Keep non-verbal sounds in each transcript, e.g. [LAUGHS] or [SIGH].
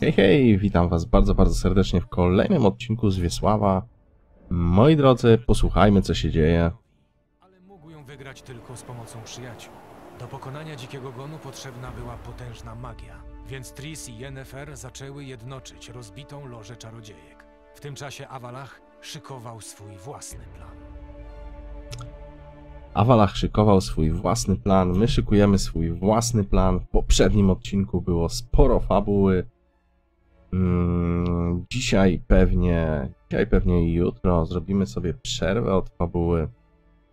Hej, hej, witam was bardzo, bardzo serdecznie w kolejnym odcinku z Wiesława. Moi drodzy, posłuchajmy co się dzieje. Ale mógł ją wygrać tylko z pomocą przyjaciół. Do pokonania dzikiego gonu potrzebna była potężna magia, więc Tris i Yennefer zaczęły jednoczyć rozbitą lożę czarodziejek. W tym czasie Awalach szykował swój własny plan. Awalach szykował swój własny plan, my szykujemy swój własny plan. W poprzednim odcinku było sporo fabuły. Mm, dzisiaj pewnie, dzisiaj pewnie i jutro zrobimy sobie przerwę od fabuły.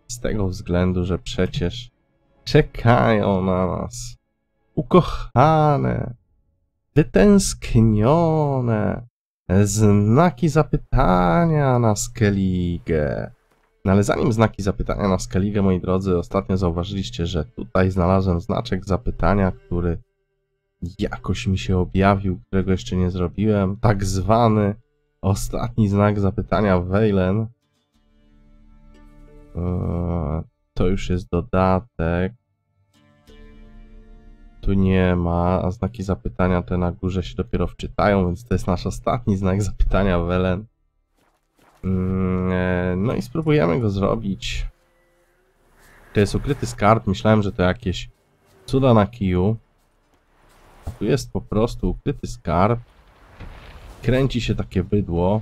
Z tego względu, że przecież czekają na nas ukochane, wytęsknione znaki zapytania na Skellige. No ale zanim znaki zapytania na Skellige, moi drodzy, ostatnio zauważyliście, że tutaj znalazłem znaczek zapytania, który jakoś mi się objawił, którego jeszcze nie zrobiłem. Tak zwany ostatni znak zapytania Weylen. Eee, To już jest dodatek. Tu nie ma, a znaki zapytania te na górze się dopiero wczytają, więc to jest nasz ostatni znak zapytania Welen. Mm, e, No i spróbujemy go zrobić. To jest ukryty skarb. Myślałem, że to jakieś cuda na kiju. Tu jest po prostu ukryty skarb. Kręci się takie bydło,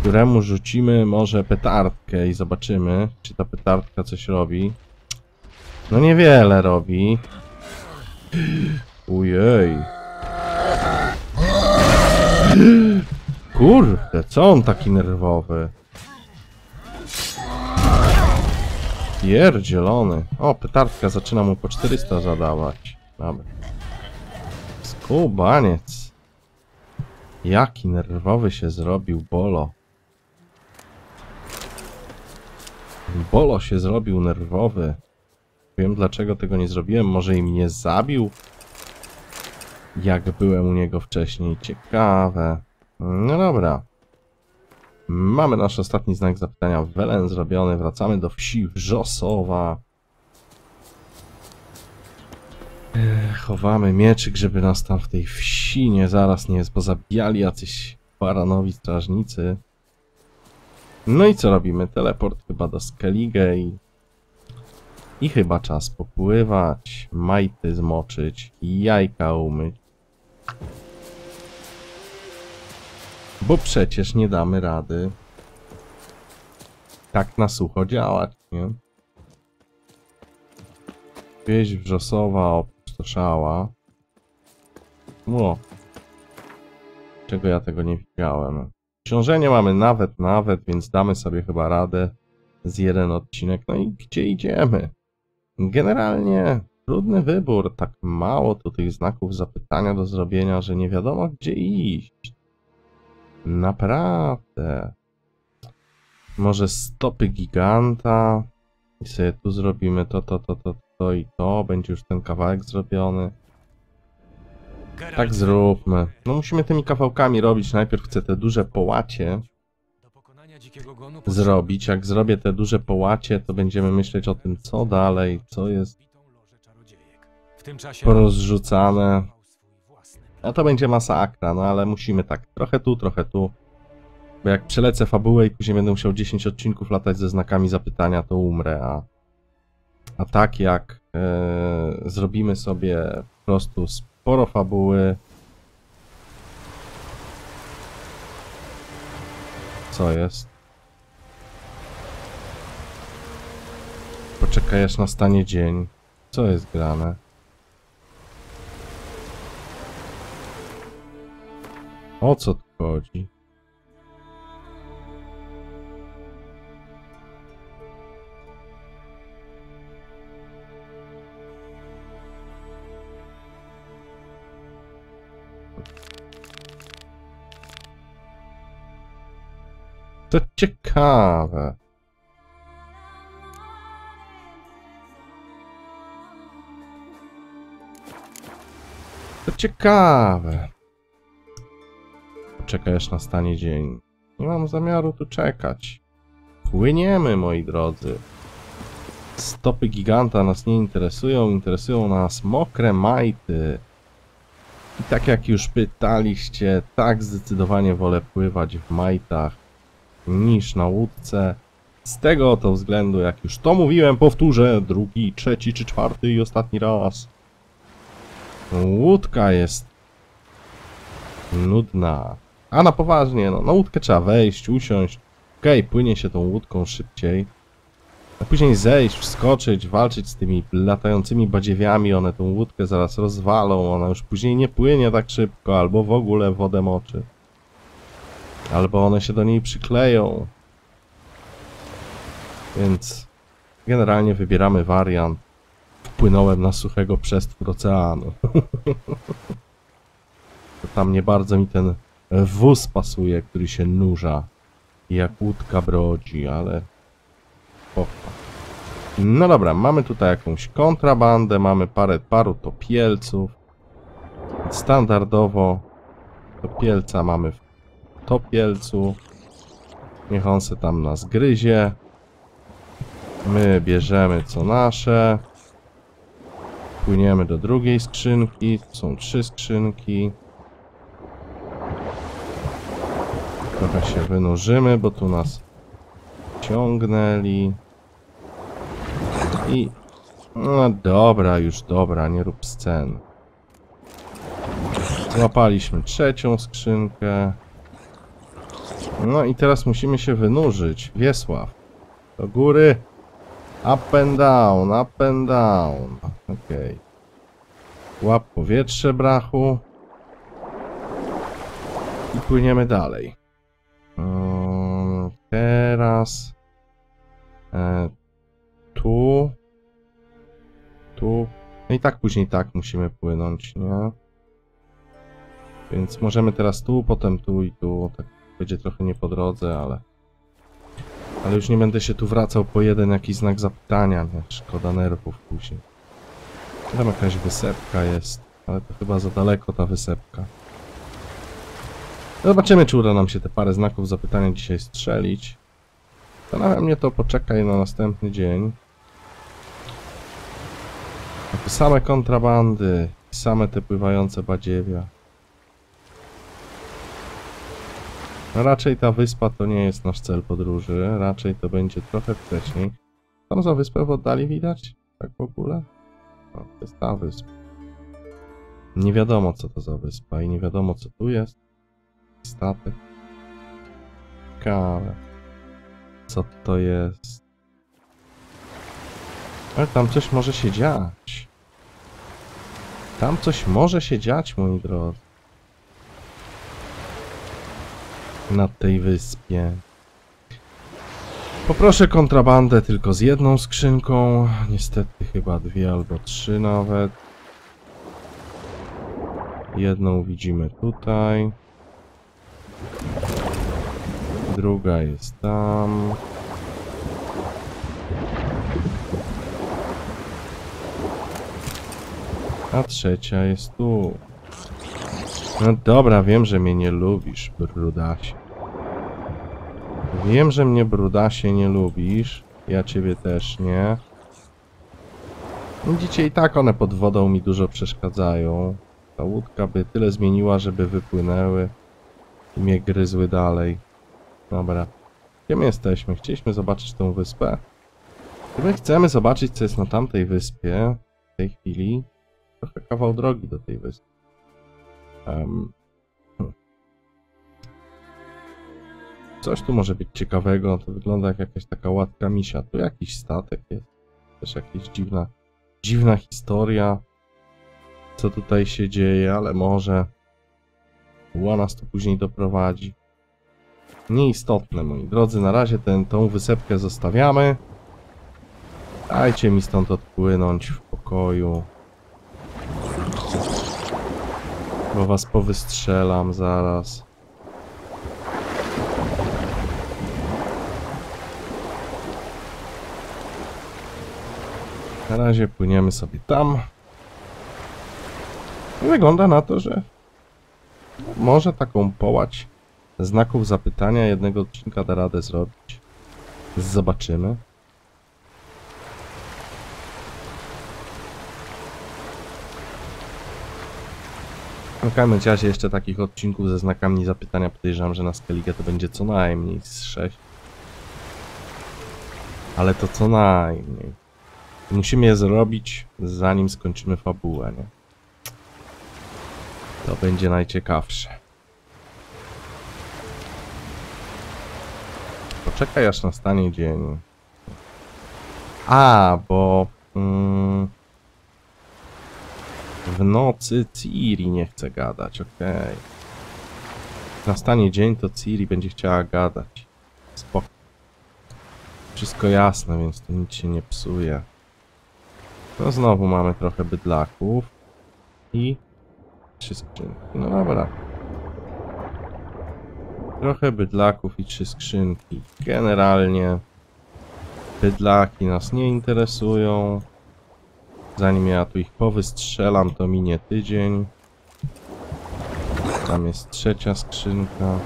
któremu rzucimy może petardkę i zobaczymy, czy ta petardka coś robi. No niewiele robi. Ujej. Kurde, co on taki nerwowy? Pierdzielony. O, petardka zaczyna mu po 400 zadawać. Dobra. Skubaniec. Jaki nerwowy się zrobił Bolo. Bolo się zrobił nerwowy. Wiem dlaczego tego nie zrobiłem. Może i mnie zabił? Jak byłem u niego wcześniej. Ciekawe. No dobra. Mamy nasz ostatni znak zapytania. Welen zrobiony. Wracamy do wsi Wrzosowa. Ech, Chowamy mieczyk, żeby nas tam w tej wsi nie zaraz nie pozabijali jacyś baranowi strażnicy. No i co robimy? Teleport chyba do Skellige i... Chyba czas popływać, majty zmoczyć jajka umyć. Bo przecież nie damy rady tak na sucho działać, nie? Wieś wrzosowa opustoszała. O. Czego ja tego nie widziałem. Książenie mamy nawet, nawet, więc damy sobie chyba radę z jeden odcinek. No i gdzie idziemy? Generalnie trudny wybór. Tak mało tu tych znaków zapytania do zrobienia, że nie wiadomo gdzie iść. Naprawdę. Może stopy giganta. I sobie tu zrobimy to, to, to, to, to i to. Będzie już ten kawałek zrobiony. Tak zróbmy. No musimy tymi kawałkami robić. Najpierw chcę te duże połacie zrobić. Jak zrobię te duże połacie, to będziemy myśleć o tym, co dalej, co jest porozrzucane. A to będzie masakra, no ale musimy tak trochę tu, trochę tu. Bo jak przelecę fabułę i później będę musiał 10 odcinków latać ze znakami zapytania, to umrę, a, a tak jak e, zrobimy sobie po prostu sporo fabuły. Co jest? Poczekaj aż nastanie dzień. Co jest grane? O co tu chodzi? To ciekawe. To ciekawe. Poczekaj aż nastanie dzień. Nie mam zamiaru tu czekać. Płyniemy, moi drodzy. Stopy giganta nas nie interesują, interesują nas mokre majty. I tak jak już pytaliście, tak zdecydowanie wolę pływać w majtach niż na łódce. Z tego oto względu, jak już to mówiłem, powtórzę drugi, trzeci czy czwarty i ostatni raz. Łódka jest nudna. A na poważnie, no na łódkę trzeba wejść, usiąść. Okej, płynie się tą łódką szybciej. A później zejść, wskoczyć, walczyć z tymi latającymi badziewiami, one tą łódkę zaraz rozwalą, ona już później nie płynie tak szybko, albo w ogóle wodę moczy. Albo one się do niej przykleją. Więc generalnie wybieramy wariant. Wpłynąłem na suchego przestwór oceanu. [LAUGHS] tam nie bardzo mi ten wóz pasuje, który się nurza. Jak łódka brodzi, ale spoko. No dobra, mamy tutaj jakąś kontrabandę, mamy parę, paru topielców. Standardowo topielca mamy w topielcu. Niech on se tam nas gryzie. My bierzemy co nasze. Płyniemy do drugiej skrzynki. Tu są trzy skrzynki. Trochę się wynurzymy, bo tu nas ciągnęli. I... No dobra, już dobra, nie rób scen. Złapaliśmy trzecią skrzynkę. No i teraz musimy się wynurzyć. Wiesław. Do góry. Up and down, up and down. Okej. Łap powietrze, brachu. I płyniemy dalej. Mm, Teraz... E, tu. Tu. No i tak później tak musimy płynąć, nie? Więc możemy teraz tu, potem tu i tu. Tak będzie trochę nie po drodze, ale... Ale już nie będę się tu wracał po jeden jakiś znak zapytania, nie? Szkoda nerwów później. Tam jakaś wysepka jest, ale to chyba za daleko ta wysepka. Zobaczymy, czy uda nam się te parę znaków zapytania dzisiaj strzelić. Na mnie to poczekaj na następny dzień. A same kontrabandy, same te pływające badziewia. No raczej ta wyspa to nie jest nasz cel podróży, raczej to będzie trochę wcześniej. Tam za wyspę w oddali widać? Tak w ogóle? O, to jest ta wyspa. Nie wiadomo co to za wyspa i nie wiadomo co tu jest. Statek. Ciekawe. Co to jest? Ale tam coś może się dziać. Tam coś może się dziać, moi drodzy. Na tej wyspie. Poproszę kontrabandę tylko z jedną skrzynką. Niestety chyba dwie albo trzy nawet. Jedną widzimy tutaj. Druga jest tam. A trzecia jest tu. No dobra, wiem, że mnie nie lubisz, brudasie. Wiem, że mnie brudasie nie lubisz. Ja ciebie też nie. Widzicie, i tak one pod wodą mi dużo przeszkadzają. Ta łódka by tyle zmieniła, żeby wypłynęły i mnie gryzły dalej. Dobra. Gdzie my jesteśmy? Chcieliśmy zobaczyć tą wyspę. Gdy chcemy zobaczyć, co jest na tamtej wyspie, w tej chwili, trochę kawał drogi do tej wyspy. Hm. Coś tu może być ciekawego. To wygląda jak jakaś taka łatka misia. Tu jakiś statek jest. Też jakaś dziwna, dziwna historia. Co tutaj się dzieje, ale może Ła nas to później doprowadzi. Nieistotne, moi drodzy. Na razie tę tą wysepkę zostawiamy. Dajcie mi stąd odpłynąć w pokoju. Bo was powystrzelam zaraz. Na razie płyniemy sobie tam. Wygląda na to, że może taką połać znaków zapytania jednego odcinka da radę zrobić. Zobaczymy. W każdym jeszcze takich odcinków ze znakami zapytania podejrzewam, że na Skellige to będzie co najmniej z 6. Ale to co najmniej. Musimy je zrobić zanim skończymy fabułę, nie? To będzie najciekawsze. Poczekaj aż nastanie dzień. A, bo... Mm, w nocy Ciri nie chce gadać, okej. Nastanie dzień, to Ciri będzie chciała gadać. Spoko. Wszystko jasne, więc tu nic się nie psuje. No znowu mamy trochę bydlaków. I... Skrzynki. No dobra. Trochę bydlaków i trzy skrzynki. Generalnie... Bydlaki nas nie interesują. Zanim ja tu ich powystrzelam, to minie tydzień. Tam jest trzecia skrzynka.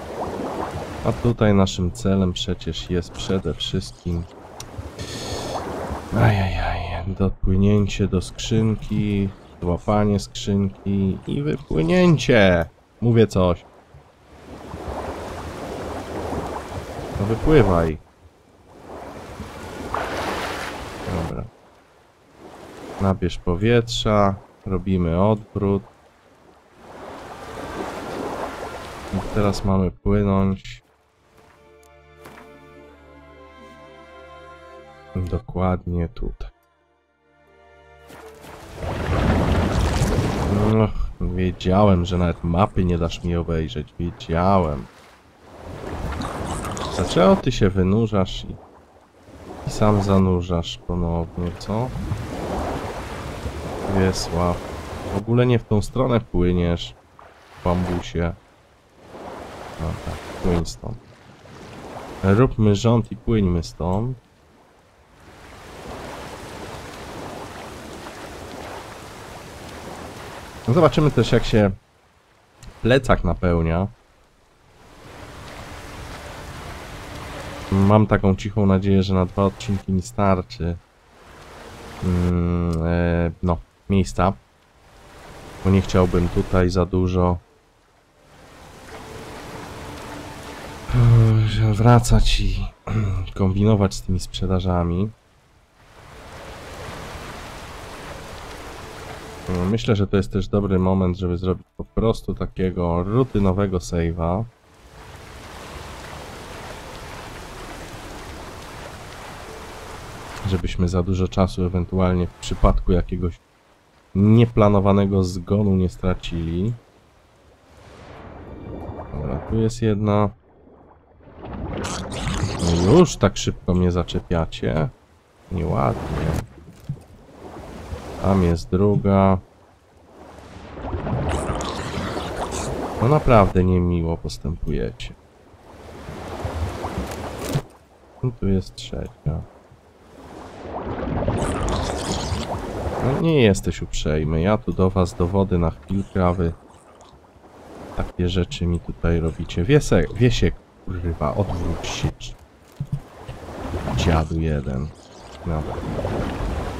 A tutaj naszym celem przecież jest przede wszystkim... Ajajaj, dopłynięcie do skrzynki, złapanie skrzynki i wypłynięcie! Mówię coś. Wypływaj. Dobra. Nabierz powietrza, robimy odwrót. I teraz mamy płynąć. Dokładnie tutaj. No, wiedziałem, że nawet mapy nie dasz mi obejrzeć. Wiedziałem. Dlaczego ty się wynurzasz i, i sam zanurzasz ponownie, co? Wiesław. W ogóle nie w tą stronę płyniesz. Bambusie. No tak, płyń stąd. Róbmy rząd i płyńmy stąd. No Zobaczymy też jak się plecak napełnia. Mam taką cichą nadzieję, że na dwa odcinki mi starczy. Mm, e, no, miejsca. Bo nie chciałbym tutaj za dużo e, wracać i [CLEARS THROAT] kombinować z tymi sprzedażami. Myślę, że to jest też dobry moment, żeby zrobić po prostu takiego rutynowego save'a. Żebyśmy za dużo czasu ewentualnie w przypadku jakiegoś nieplanowanego zgonu nie stracili. Dobra, tu jest jedna. No już tak szybko mnie zaczepiacie. Nieładnie. Tam jest druga. No naprawdę niemiło postępujecie. I tu jest trzecia. No nie jesteś uprzejmy. Ja tu do was do wody na chwilkę, wy takie rzeczy mi tutaj robicie. Wiesek, Wiesiek, kurwa, odwróć się. Dziadu jeden. Dobra.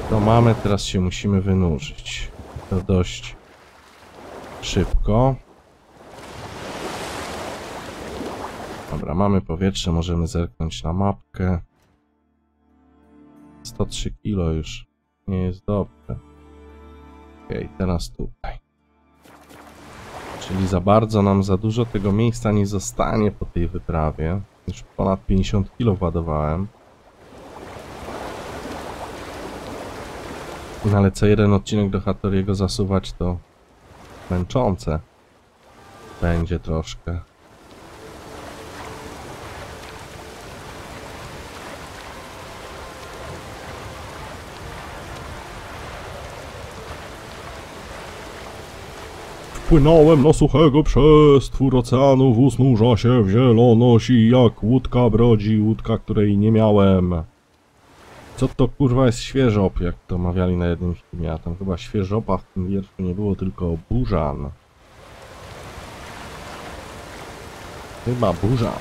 To mamy, teraz się musimy wynurzyć. To dość szybko. Dobra, mamy powietrze, możemy zerknąć na mapkę. 103 kilo już. Nie jest dobrze. Okej, teraz tutaj. Czyli za bardzo nam za dużo tego miejsca nie zostanie po tej wyprawie. Już ponad 50 kilo ładowałem. No ale co jeden odcinek do Hattoriego zasuwać to męczące będzie troszkę. Wpłynąłem na suchego przestwór oceanu, wóz nurza się w zieloności, jak łódka brodzi, łódka, której nie miałem. Co to kurwa jest świeżop, jak to mawiali na jednym filmie, a tam chyba świeżopa w tym wierszu nie było, tylko burzan. Chyba burzan.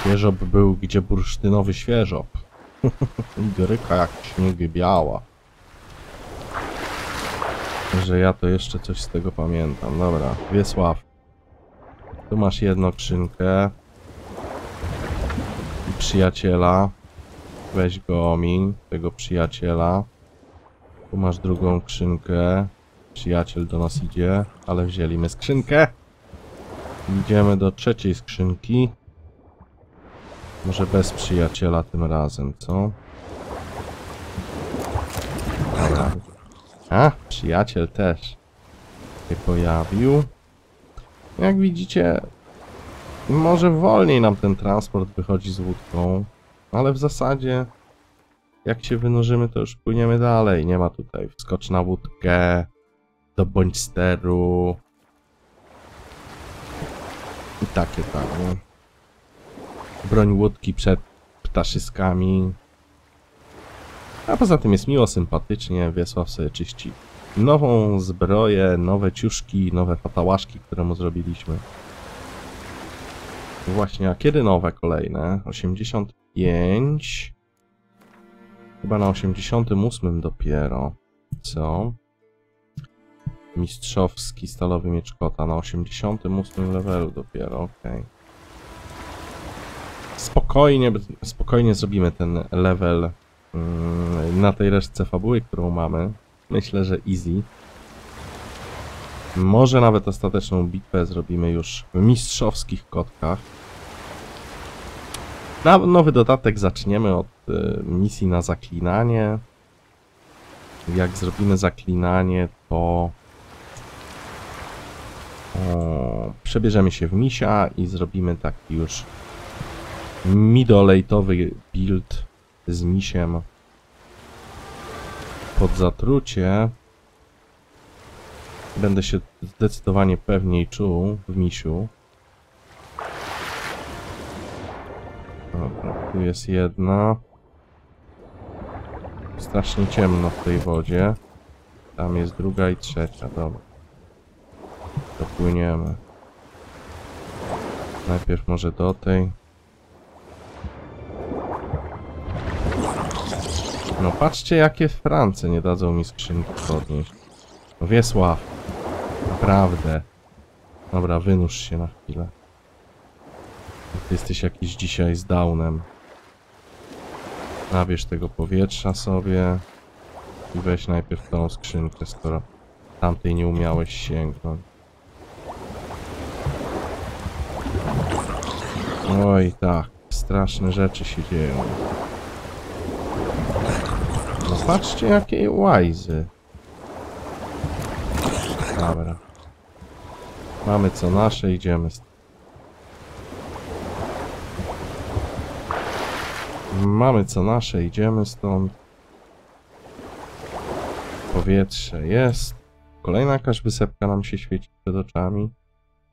Świeżop był gdzie bursztynowy świeżop. [LAUGHS] Gryka jak śnieg biała. Że ja to jeszcze coś z tego pamiętam. Dobra, Wiesław. Tu masz jedną skrzynkę. I przyjaciela. Weź go omiń, tego przyjaciela. Tu masz drugą skrzynkę. Przyjaciel do nas idzie, ale wzięliśmy skrzynkę. Idziemy do trzeciej skrzynki. Może bez przyjaciela tym razem, co? Dobra. A, przyjaciel też się pojawił. Jak widzicie, może wolniej nam ten transport wychodzi z łódką, ale w zasadzie jak się wynurzymy, to już płyniemy dalej. Nie ma tutaj wskocz na łódkę, do bądź steru i takie tam, nie? Broń łódki przed ptaszyskami. A poza tym jest miło, sympatycznie. Wiesław sobie czyści nową zbroję, nowe ciuszki, nowe fatałaszki, które mu zrobiliśmy. Właśnie, a kiedy nowe kolejne? 85. Chyba na 88 dopiero. Co? Mistrzowski stalowy miecz kota na 88 levelu dopiero, okej. Spokojnie, spokojnie zrobimy ten level mm, na tej resztce fabuły, którą mamy. Myślę, że easy. Może nawet ostateczną bitwę zrobimy już w mistrzowskich kotkach. Na nowy dodatek zaczniemy od y, misji na zaklinanie. Jak zrobimy zaklinanie, to o, przebierzemy się w misia i zrobimy taki już midolejtowy build z misiem pod zatrucie. Będę się zdecydowanie pewniej czuł w misiu. Dobra, tu jest jedna. Strasznie ciemno w tej wodzie. Tam jest druga i trzecia, dobra. Dopłyniemy. Najpierw może do tej. No patrzcie jakie Francy nie dadzą mi skrzynki podnieść. No Wiesław. Naprawdę. Dobra, wynurz się na chwilę. Ty jesteś jakiś dzisiaj z downem. Nabierz tego powietrza sobie. I weź najpierw tą skrzynkę, skoro tamtej nie umiałeś sięgnąć. Oj tak, straszne rzeczy się dzieją. Patrzcie jakie łajzy. Dobra. Mamy co nasze, idziemy. Mamy co nasze, idziemy stąd. Powietrze jest. Kolejna jakaś wysepka nam się świeci przed oczami.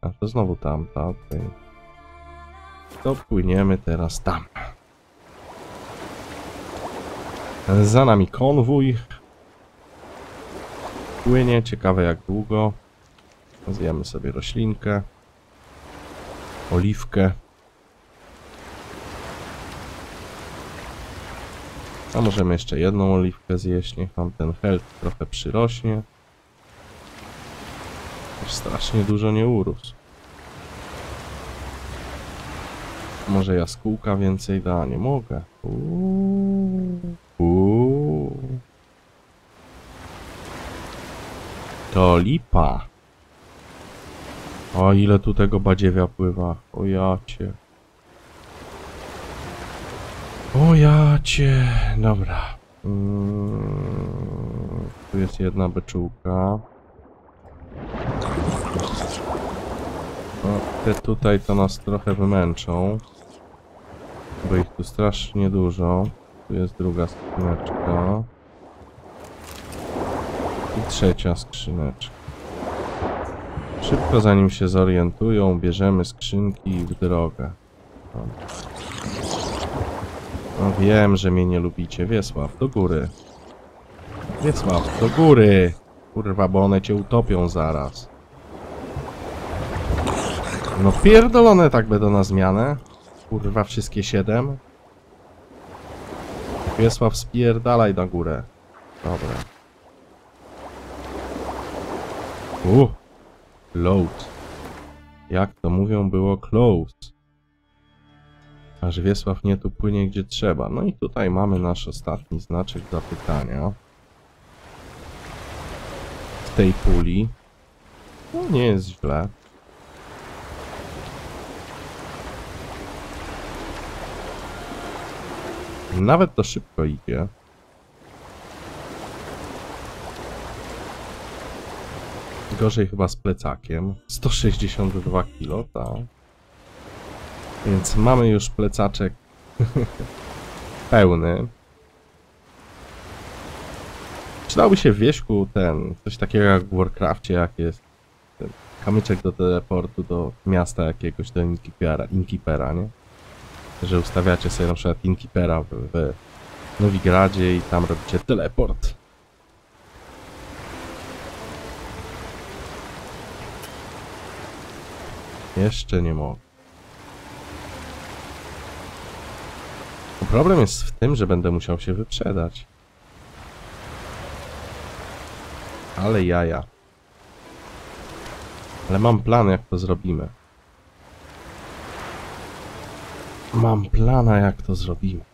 A to znowu tamta, okej. To płyniemy teraz tam. Za nami konwój. Płynie, ciekawe jak długo. Zjemy sobie roślinkę. Oliwkę. A możemy jeszcze jedną oliwkę zjeść, niech nam ten health trochę przyrośnie. Już strasznie dużo nie urósł. Może jaskółka więcej da? Nie mogę. Uuu. To lipa. O, ile tu tego badziewia pływa. O jacie. O jacie. Dobra. Mm, tu jest jedna beczułka. No, te tutaj to nas trochę wymęczą. Bo ich tu strasznie dużo. Tu jest druga skrzyneczka. I trzecia skrzyneczka. Szybko zanim się zorientują, bierzemy skrzynki i w drogę. No. no wiem, że mnie nie lubicie. Wiesław, do góry. Wiesław, do góry! Kurwa, bo one cię utopią zaraz. No pierdolone tak będą na zmianę. Kurwa, wszystkie siedem. Wiesław, spierdalaj na górę. Dobra. U, load. Jak to mówią, było close. Aż Wiesław nie tu płynie gdzie trzeba. No i tutaj mamy nasz ostatni znaczek zapytania. Z tej puli. No nie jest źle. Nawet to szybko idzie. Gorzej chyba z plecakiem. 162 kg, tak. Więc mamy już plecaczek [LAUGHS] pełny. Przydałby się w wieśku ten, coś takiego jak w Warcrafcie, jak jest ten kamyczek do teleportu do miasta jakiegoś, do Inkeepera, Inkeepera nie? Że ustawiacie sobie na przykład Inkeepera w, w Nowigradzie i tam robicie teleport. Jeszcze nie mogę. Problem jest w tym, że będę musiał się wyprzedać. Ale jaja. Ale mam plan, jak to zrobimy. Mam plana, jak to zrobimy.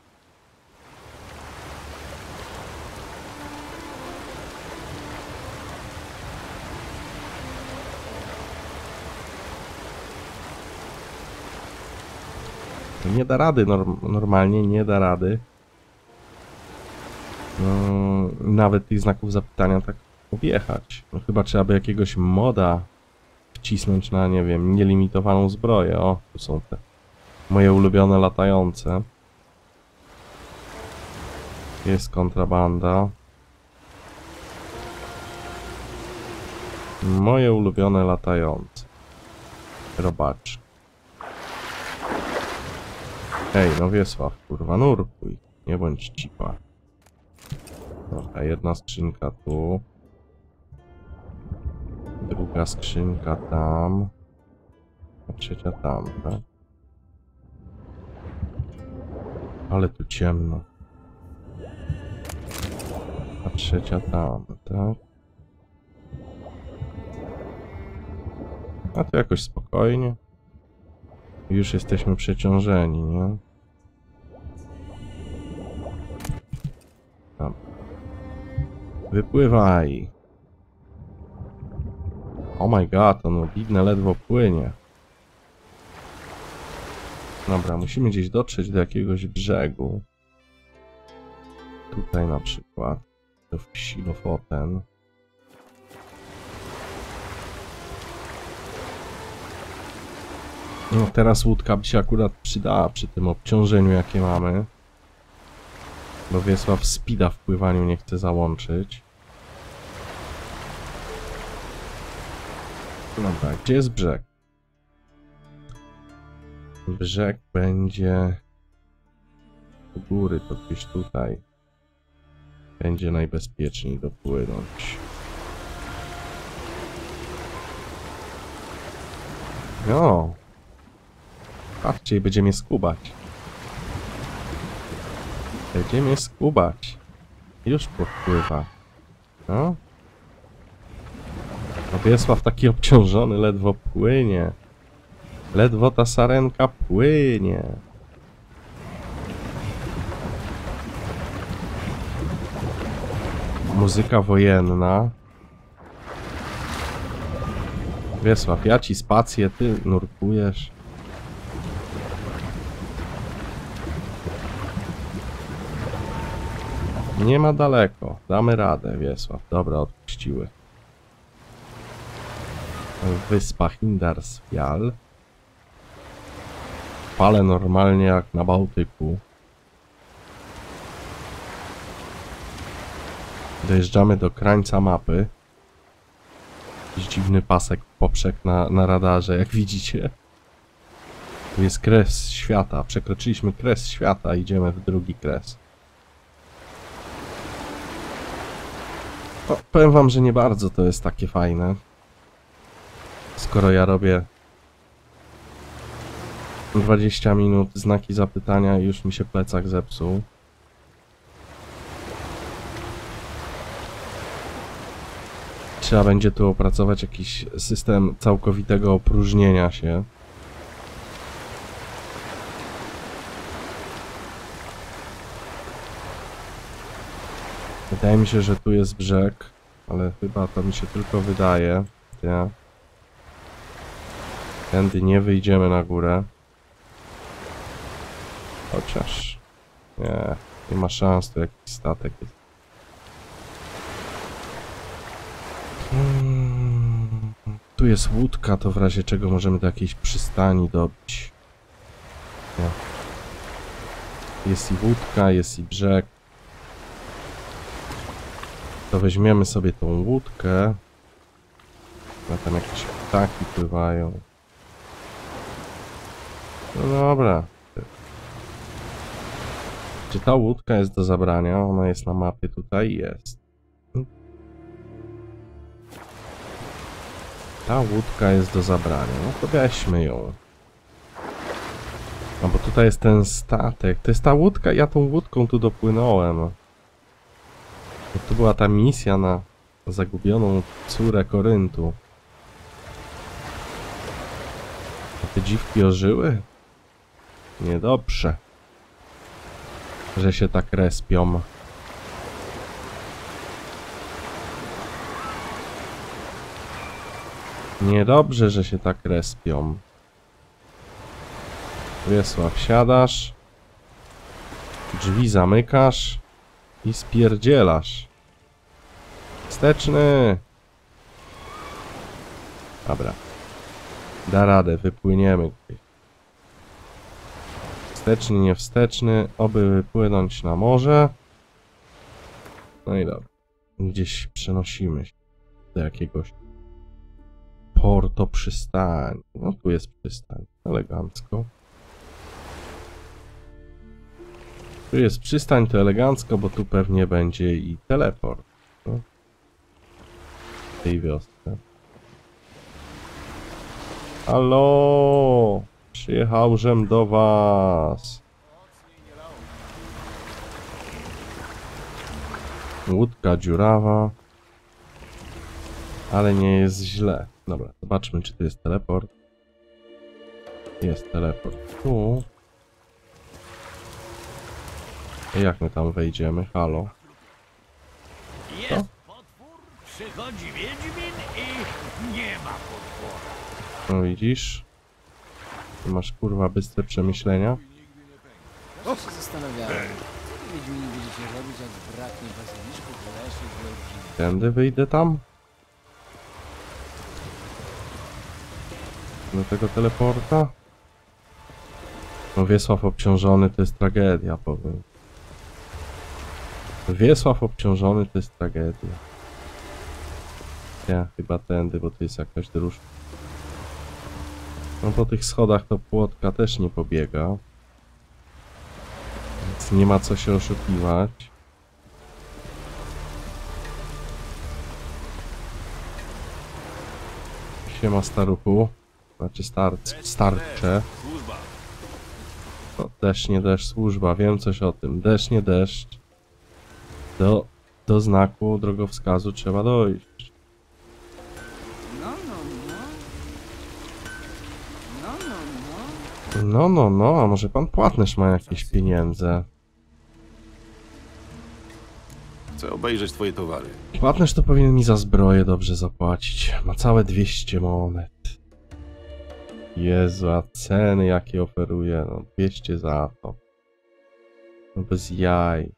Nie da rady, norm normalnie nie da rady. No, nawet tych znaków zapytania tak objechać. No, chyba trzeba by jakiegoś moda wcisnąć na, nie wiem, nielimitowaną zbroję. O, tu są te moje ulubione latające. Jest kontrabanda. Moje ulubione latające. Robacz. Ej, no Wiesław, kurwa, nurkuj. Nie bądź cipa. Dobra, jedna skrzynka tu. Druga skrzynka tam. A trzecia tam, tak? Ale tu ciemno. A trzecia tam, tak? A to jakoś spokojnie. Już jesteśmy przeciążeni, nie? Tam. Wypływaj! Oh my god, ono widne ledwo płynie. Dobra, musimy gdzieś dotrzeć do jakiegoś brzegu. Tutaj na przykład. Do wsi. No teraz łódka by się akurat przydała przy tym obciążeniu jakie mamy. Bo Wiesław speeda w pływaniu nie chce załączyć. Dobra, gdzie jest brzeg? Brzeg będzie... U góry, to gdzieś tutaj. Będzie najbezpieczniej dopłynąć. No. Patrzcie, będzie mnie skubać. Będzie skubać. Już podpływa. No. No Wiesław taki obciążony ledwo płynie. Ledwo ta sarenka płynie. Muzyka wojenna. Wiesław, ja ci spację, ty nurkujesz. Nie ma daleko. Damy radę, Wiesław. Dobra, odpuściły. Wyspa Hindarsfjall. Fale normalnie jak na Bałtyku. Dojeżdżamy do krańca mapy. Jakiś dziwny pasek poprzek na, na radarze, jak widzicie. Tu jest kres świata. Przekroczyliśmy kres świata, idziemy w drugi kres. No, powiem wam, że nie bardzo to jest takie fajne. Skoro ja robię 20 minut znaki zapytania i już mi się plecak zepsuł. Trzeba będzie tu opracować jakiś system całkowitego opróżnienia się. Wydaje mi się, że tu jest brzeg, ale chyba to mi się tylko wydaje. Ja. Tędy nie wyjdziemy na górę. Chociaż... Nie, nie ma szans, tu jakiś statek jest. Mm, Tu jest łódka, to w razie czego możemy do jakiejś przystani dobić. Nie. Jest i łódka, jest i brzeg. To weźmiemy sobie tą łódkę. A tam jakieś ptaki pływają. No dobra. Czy ta łódka jest do zabrania? Ona jest na mapie tutaj? Jest. Ta łódka jest do zabrania. No to weźmy ją. No bo tutaj jest ten statek. To jest ta łódka. Ja tą łódką tu dopłynąłem. Bo tu była ta misja na zagubioną córę Koryntu. A te dziwki ożyły? Niedobrze. Że się tak respią. Niedobrze, że się tak respią. Wiesław, siadasz. Drzwi zamykasz. I spierdzielasz. Wsteczny. Dobra. Da radę, wypłyniemy. Wsteczny, niewsteczny. Oby wypłynąć na morze. No i dobra. Gdzieś przenosimy się do jakiegoś porto przystani. No tu jest przystań. Elegancko. Tu jest przystań, to elegancko, bo tu pewnie będzie i teleport. No. W tej wiosce. Halo! Przyjechałżem do was. Łódka dziurawa. Ale nie jest źle. Dobra, zobaczmy, czy tu jest teleport. Jest teleport. Tu. Jak my tam wejdziemy? Halo. Jest potwór, przychodzi Wiedźmin i nie ma potwora. No widzisz? Ty masz kurwa bystre przemyślenia. Ja się zastanawiałem, co Wiedźmini będziecie robić, jak braknie bazyliszków, leszów, wielkich. Tędy wyjdę tam? Do tego teleporta? No Wiesław obciążony to jest tragedia, powiem. Wiesław obciążony to jest tragedia. Ja chyba tędy, bo tu jest jakaś dróżka. No po tych schodach to płotka też nie pobiega. Więc nie ma co się oszukiwać. Siema staruchu. Znaczy starc, starcze. No, deszcz nie deszcz, służba, wiem coś o tym. Deszcz nie deszcz. Do, do znaku drogowskazu trzeba dojść. No, no, no. No, no, no. No, no, no, a może pan płatnerz ma jakieś pieniądze? Chcę obejrzeć twoje towary. Płatnerz to powinien mi za zbroję dobrze zapłacić. Ma całe 200 monet. Jezu, a ceny jakie oferuje, no 200 za to. No bez jaj.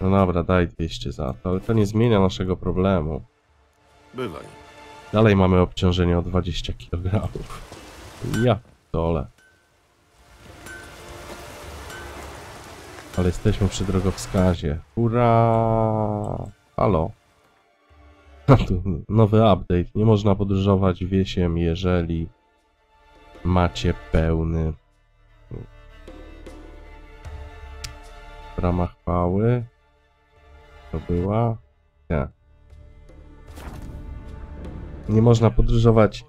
No dobra, daj 200 za to, ale to nie zmienia naszego problemu. Bywaj. Dalej mamy obciążenie o 20 kg. Ja dole. Ale jesteśmy przy drogowskazie. Hurra! Halo. [LAUGHS] Nowy update. Nie można podróżować wiesiem, jeżeli macie pełny. W ramach chwały. To była? Nie. Nie można podróżować,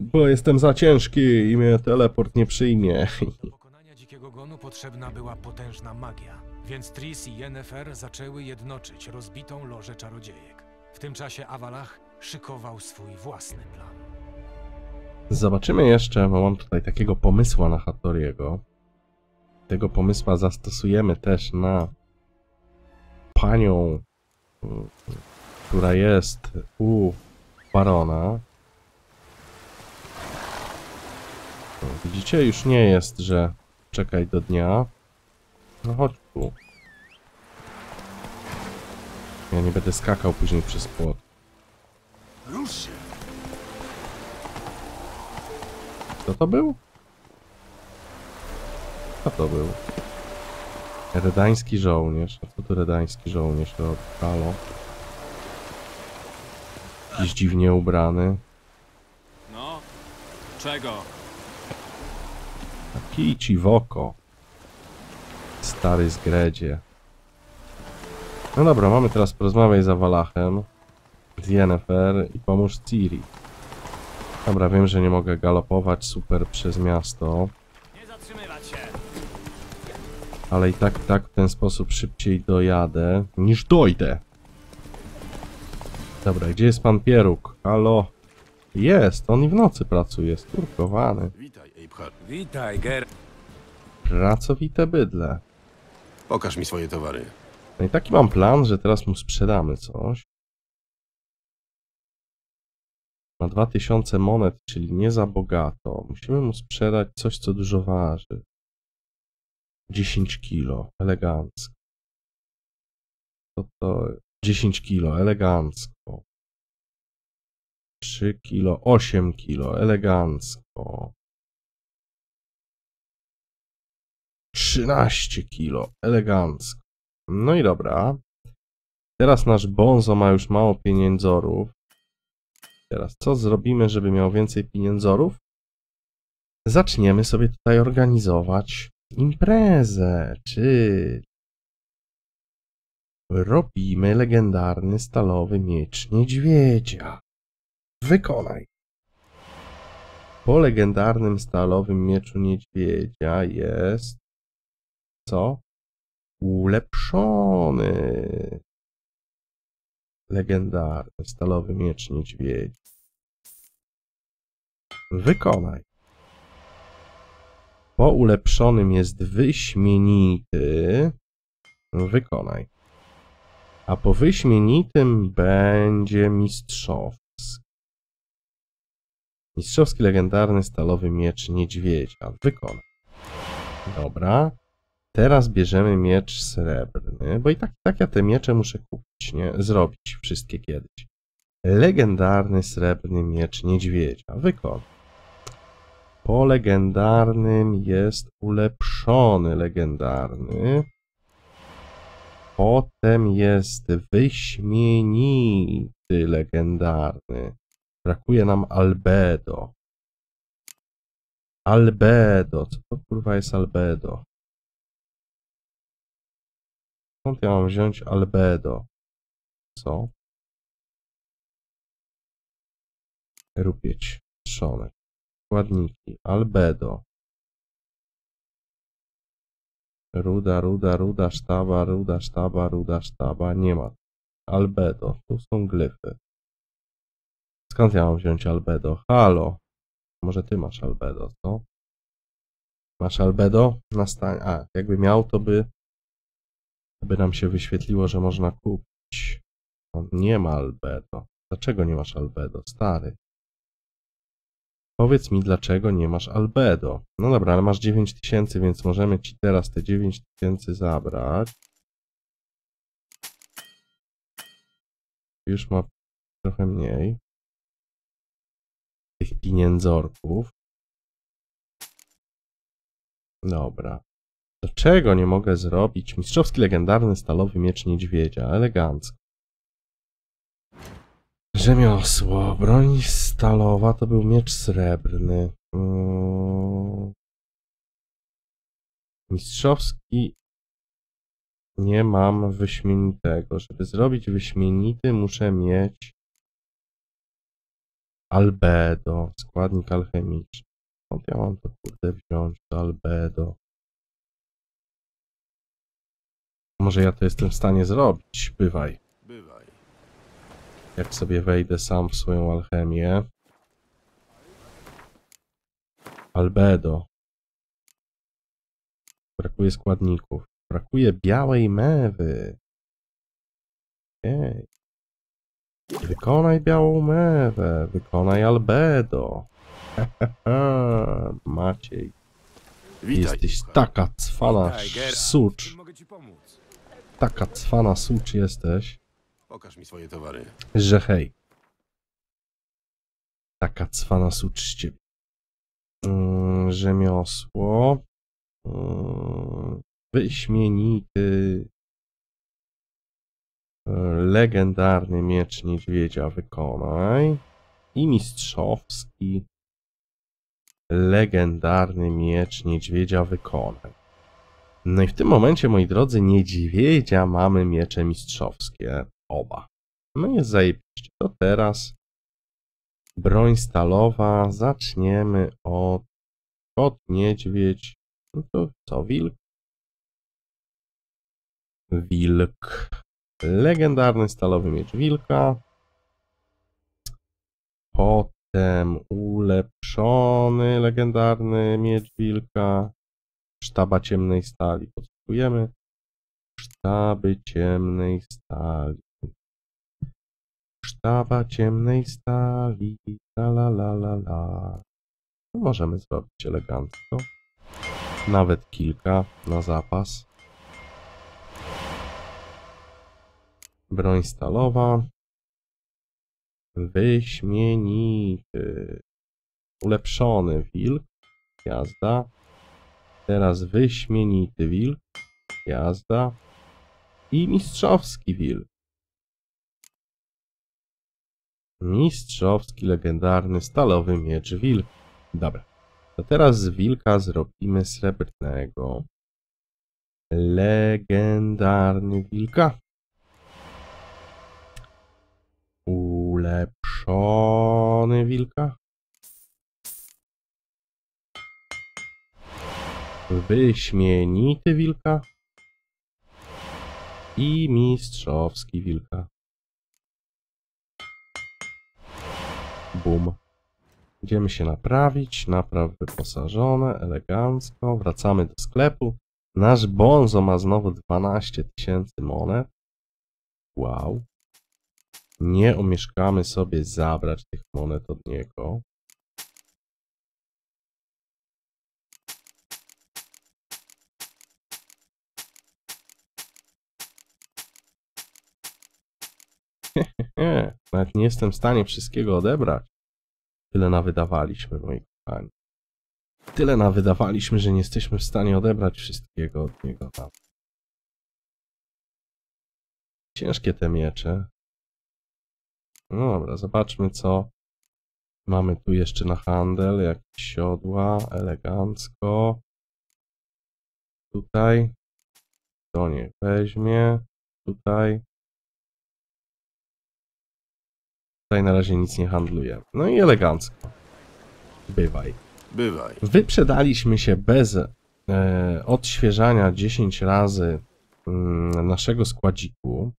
bo jestem za ciężki i mnie teleport nie przyjmie. [LAUGHS] Do pokonania dzikiego Gonu potrzebna była potężna magia, więc Tris i Yennefer zaczęły jednoczyć rozbitą lożę czarodziejek. W tym czasie Awalach szykował swój własny plan. Zobaczymy jeszcze, bo mam tutaj takiego pomysła na Hattoriego. Tego pomysła zastosujemy też na panią, y, która jest u barona. Widzicie, już nie jest, że czekaj do dnia. No chodź tu. Ja nie będę skakał później przez płot. Rusz się! Kto to był? Kto to był? Redański żołnierz. A co tu redański żołnierz robi? Halo? Jakiś dziwnie ubrany. No, czego? A kij ci w oko. Stary zgredzie. No dobra, mamy teraz porozmawiać z Awalachem, z Yennefer i pomóż Ciri. Dobra, wiem, że nie mogę galopować super przez miasto. Ale i tak, tak w ten sposób szybciej dojadę, niż dojdę. Dobra, gdzie jest pan Pieruk? Halo? Jest, on i w nocy pracuje, skurkowany. Witaj, Eibhar. Witaj, Ger. Pracowite bydle. Pokaż mi swoje towary. No i taki mam plan, że teraz mu sprzedamy coś. Ma 2000 monet, czyli nie za bogato. Musimy mu sprzedać coś, co dużo waży. 10 kilo, elegancko. To to 10 kilo, elegancko. 3 kilo, 8 kilo, elegancko. 13 kilo, elegancko. No i dobra. Teraz nasz Bonzo ma już mało pieniędzorów. Teraz co zrobimy, żeby miał więcej pieniędzorów? Zaczniemy sobie tutaj organizować imprezę, czy robimy legendarny stalowy miecz niedźwiedzia. Wykonaj. Po legendarnym stalowym mieczu niedźwiedzia jest co? Ulepszony. Legendarny stalowy miecz niedźwiedzi. Wykonaj. Po ulepszonym jest wyśmienity. Wykonaj. A po wyśmienitym będzie mistrzowski. Mistrzowski legendarny stalowy miecz niedźwiedzia. Wykonaj. Dobra. Teraz bierzemy miecz srebrny, bo i tak, tak ja te miecze muszę kupić, nie? Zrobić wszystkie kiedyś. Legendarny srebrny miecz niedźwiedzia. Wykon. Po legendarnym jest ulepszony legendarny. Potem jest wyśmienity legendarny. Brakuje nam albedo. Albedo. Co to kurwa jest albedo? Skąd ja mam wziąć albedo? Co? Rupieć. Trzonek. Składniki. Albedo. Ruda, ruda, ruda, sztaba, ruda, sztaba, ruda, sztaba. Nie ma. Albedo. Tu są glyfy. Skąd ja mam wziąć albedo? Halo. Może ty masz albedo, co? Masz albedo? Na stanie. A, jakby miał, to by by nam się wyświetliło, że można kupić. On nie ma albedo. Dlaczego nie masz albedo, stary? Powiedz mi, dlaczego nie masz albedo. No dobra, ale masz 9000, więc możemy ci teraz te 9000 zabrać. Już ma trochę mniej tych pieniędzorków. Dobra. Dlaczego nie mogę zrobić mistrzowski legendarny stalowy miecz niedźwiedzia? Elegancko. Rzemiosło. Broń stalowa to był miecz srebrny. Mm. Mistrzowski nie mam wyśmienitego. Żeby zrobić wyśmienity muszę mieć albedo, składnik alchemiczny. Skąd ja mam to kurde wziąć, to albedo? Może ja to jestem w stanie zrobić. Bywaj. Jak sobie wejdę sam w swoją alchemię. Albedo. Brakuje składników. Brakuje białej mewy. Okej. Wykonaj białą mewę. Wykonaj albedo. [LAUGHS] Maciej. Witaj. Jesteś taka cwana sucz. Taka cwana sucz jesteś. Pokaż mi swoje towary. że hej. Taka cwana z ciebie. Mm, rzemiosło. Mm, wyśmienity. Legendarny miecz niedźwiedzia wykonaj. I mistrzowski. Legendarny miecz niedźwiedzia wykonaj. No i w tym momencie, moi drodzy, niedźwiedzia mamy miecze mistrzowskie. Oba. No jest zajebiście. To teraz broń stalowa. Zaczniemy od kot, niedźwiedź. No to co, wilk? Wilk. Legendarny stalowy miecz wilka. Potem ulepszony legendarny miecz wilka. Sztaba ciemnej stali potrzebujemy. Sztaby ciemnej stali. Sztaba ciemnej stali, la la la la la. No, Możemy zrobić elegancko. Nawet kilka na zapas. Broń stalowa. Wyśmienity. Ulepszony wilk. Jazda. Teraz wyśmienity wilk. Jazda. I mistrzowski wilk. Mistrzowski, legendarny, stalowy miecz wilk. Dobra. To teraz z wilka zrobimy srebrnego. Legendarny wilka. Ulepszony wilka. Wyśmienity wilka. I mistrzowski wilka. Bum. Idziemy się naprawić. Napraw wyposażone, elegancko. Wracamy do sklepu. Nasz Bonzo ma znowu 12 tysięcy monet. Wow. Nie omieszkamy sobie zabrać tych monet od niego. [LAUGHS] nawet nie jestem w stanie wszystkiego odebrać. Tyle nawydawaliśmy, moi kochani. Tyle nawydawaliśmy, że nie jesteśmy w stanie odebrać wszystkiego od niego. Tam. Ciężkie te miecze. No dobra, zobaczmy co mamy tu jeszcze na handel. Jakieś siodła, elegancko. Tutaj. To niech weźmie. Tutaj. Tutaj na razie nic nie handluję. No i elegancko. Bywaj. Bywaj. Wyprzedaliśmy się bez e, odświeżania 10 razy mm, naszego składziku.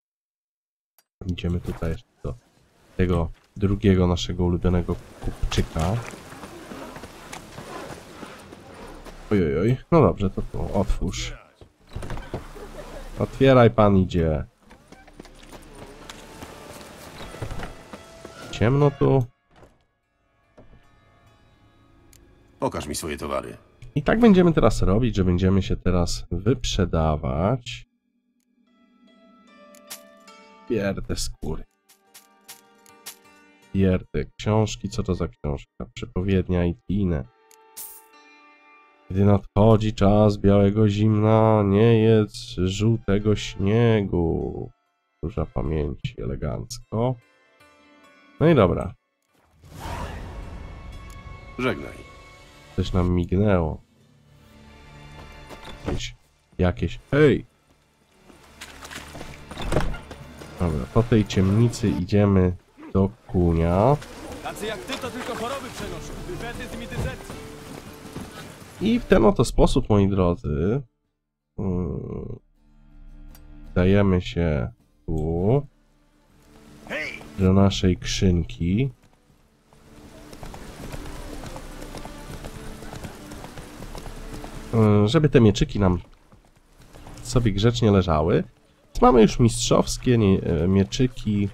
Idziemy tutaj jeszcze do tego drugiego naszego ulubionego kupczyka. Ojojoj. No dobrze, to tu otwórz. Otwieraj pan idzie. Ciemno tu. Pokaż mi swoje towary. I tak będziemy teraz robić, że będziemy się teraz wyprzedawać. Pierde skóry. Pierde książki. Co to za książka? Przepowiednia i tinę. Gdy nadchodzi czas białego zimna, nie jedz żółtego śniegu. Duża pamięci, elegancko. No i dobra, Żegnaj. Coś nam mignęło. Jakieś... Jakieś... Hej! Dobra, po tej ciemnicy idziemy do kunia. Tacy jak ty to tylko choroby przenoszą. I dyzepcja. I w ten oto sposób, moi drodzy, mm, udajemy się tu do naszej krzynki. Yy, Żeby te mieczyki nam sobie grzecznie leżały. Mamy już mistrzowskie e, mieczyki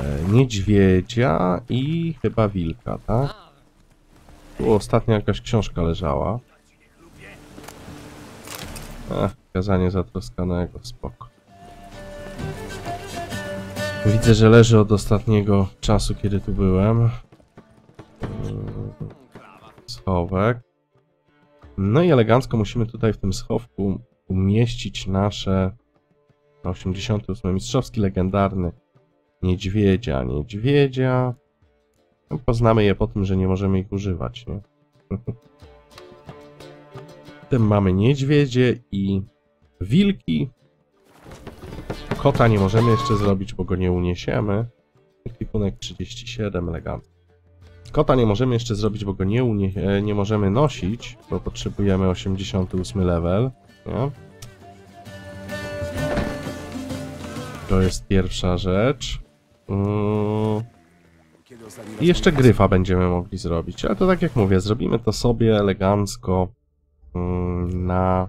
e, niedźwiedzia i chyba wilka, tak? Tu ostatnio jakaś książka leżała. Ech, kazanie zatroskanego, spoko. Widzę, że leży od ostatniego czasu, kiedy tu byłem. Schowek. No i elegancko musimy tutaj w tym schowku umieścić nasze 88 mistrzowski legendarny niedźwiedzia, niedźwiedzia. No, poznamy je po tym, że nie możemy ich używać, nie? [LAUGHS] Potem mamy niedźwiedzie i wilki. Kota nie możemy jeszcze zrobić, bo go nie uniesiemy. Ekwipunek 37, elegancko. Kota nie możemy jeszcze zrobić, bo go nie, e, nie możemy nosić, bo potrzebujemy 88 level. Nie? To jest pierwsza rzecz. Mm. I jeszcze gryfa będziemy mogli zrobić, ale to tak jak mówię, zrobimy to sobie elegancko mm, na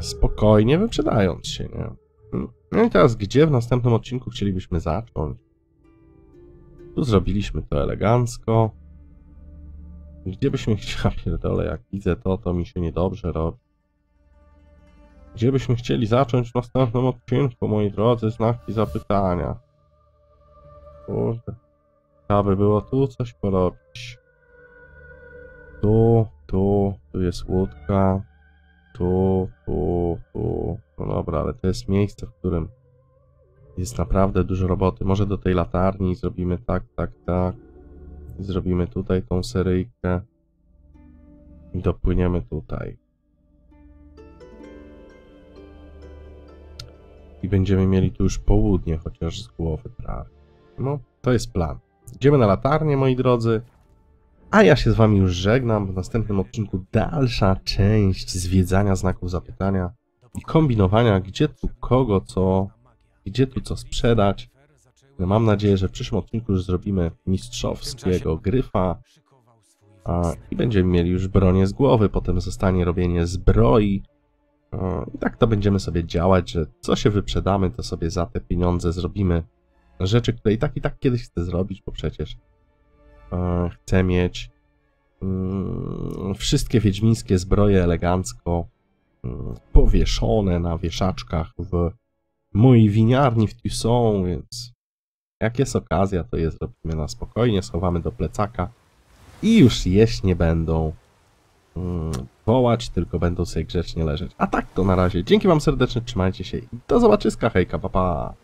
spokojnie, wyprzedając się, nie? Mm. No i teraz gdzie w następnym odcinku chcielibyśmy zacząć? Tu zrobiliśmy to elegancko. Gdzie byśmy chcieli, [LAUGHS] pierdolę, jak widzę to, to mi się niedobrze robi. Gdzie byśmy chcieli zacząć w następnym odcinku, moi drodzy, znaki zapytania. Kurde. Trzeba by było tu coś porobić. Tu, tu, tu jest łódka. Tu, tu, tu. No dobra, ale to jest miejsce, w którym jest naprawdę dużo roboty. Może do tej latarni zrobimy tak, tak, tak. Zrobimy tutaj tą seryjkę. I dopłyniemy tutaj. I będziemy mieli tu już południe, chociaż z głowy prawie. No, to jest plan. Idziemy na latarnię, moi drodzy. A ja się z wami już żegnam. W następnym odcinku dalsza część zwiedzania znaków zapytania i kombinowania, gdzie tu kogo co, gdzie tu co sprzedać. Mam nadzieję, że w przyszłym odcinku już zrobimy mistrzowskiego gryfa a, i będziemy mieli już bronię z głowy. Potem zostanie robienie zbroi. A, I tak to będziemy sobie działać, że co się wyprzedamy, to sobie za te pieniądze zrobimy rzeczy, które i tak i tak kiedyś chcę zrobić, bo przecież e, chcę mieć mm, wszystkie wiedźmińskie zbroje elegancko mm, powieszone na wieszaczkach w mojej winiarni w Tusson, więc jak jest okazja, to je zrobimy na spokojnie, schowamy do plecaka i już jeść nie będą mm, wołać, tylko będą sobie grzecznie leżeć. A tak to na razie. Dzięki wam serdecznie, trzymajcie się i do zobaczyska, hejka, pa pa!